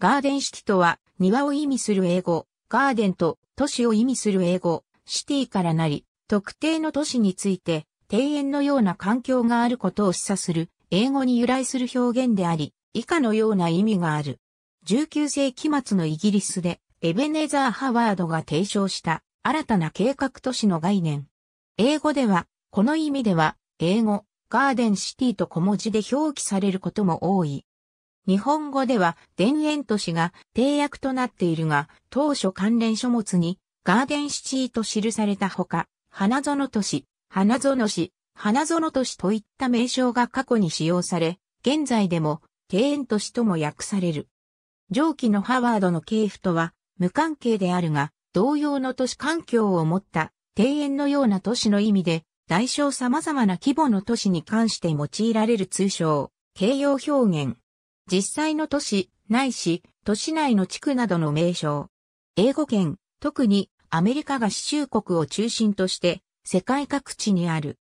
ガーデンシティとは庭を意味する英語、ガーデンと都市を意味する英語、シティからなり、特定の都市について庭園のような環境があることを示唆する英語に由来する表現であり、以下のような意味がある。19世紀末のイギリスでエベネザー・ハワードが提唱した新たな計画都市の概念。英語では、この意味では、英語、ガーデンシティと小文字で表記されることも多い。日本語では、田園都市が定訳となっているが、当初関連書物に、ガーデンシティと記されたほか、花園都市、花園市、花園都市といった名称が過去に使用され、現在でも庭園都市とも訳される。上記のハワードの系譜とは無関係であるが、同様の都市環境を持った庭園のような都市の意味で、大小様々な規模の都市に関して用いられる通称、形容表現。実際の都市、ないし、都市内の地区などの名称。英語圏、特にアメリカ合衆国を中心として世界各地にある。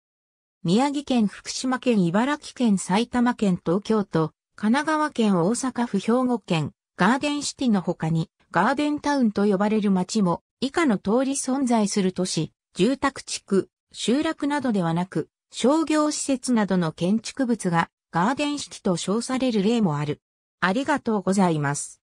宮城県、福島県、茨城県、埼玉県、東京都、神奈川県、大阪府、兵庫県、ガーデンシティの他に、ガーデンタウンと呼ばれる街も、以下の通り存在する都市、住宅地区、集落などではなく、商業施設などの建築物がガーデン式と称される例もある。ありがとうございます。